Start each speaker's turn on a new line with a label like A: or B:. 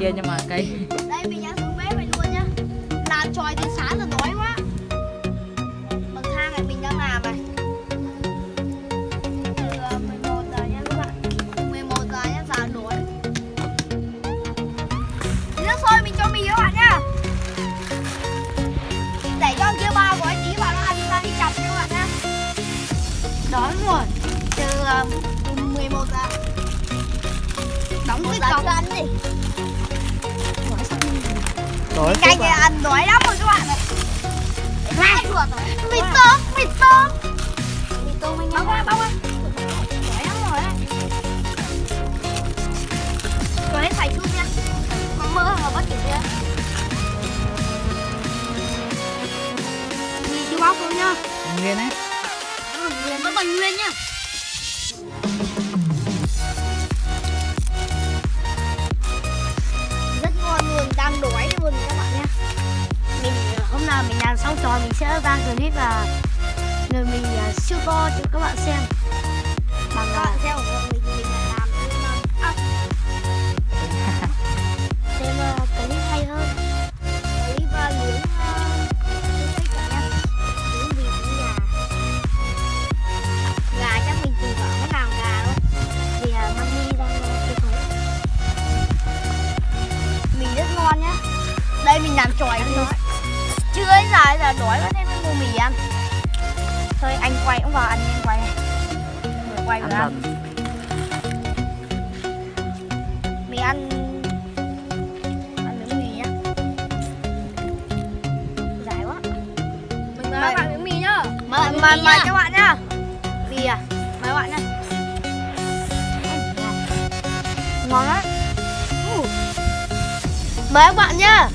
A: kia
B: nhưng mà cây
A: đói rồi. Từ ờ, 11 giờ đóng cái cọc ăn đi.
B: Tối
A: canh này ăn đói lắm rồi các bạn ạ. Hai ruột rồi mì tôm mì tôm. Mì tôm anh bóc ơi bóc ơi đói lắm rồi đấy rồi hết phải chút nha mà mơ là bắt kiểu kia mì chưa bóc luôn nhá
B: nguyên ấy
A: nguyên vẫn còn nguyên nhá rất ngon luôn đang đói luôn các bạn nhé. Mình ờ, hôm nào mình làm xong trò mình sẽ ra clip và người mình ờ, siêu to cho các bạn xem. Bằng các bạn xem đây mình làm chòi thôi. Chưa ấy giờ giờ đói quá nên mới mua mì ăn. Thôi anh quay cũng vào ăn anh quay. Vừa quay vừa
B: ăn
A: ăn mì ăn. Ăn miếng mì nhá. Dài quá.
C: Mình mời các bạn miếng mì nhá.
A: Mời mời mời các bạn nhá. Mì à? Mời các bạn nhá. Ngon Ừ. mời các bạn nhá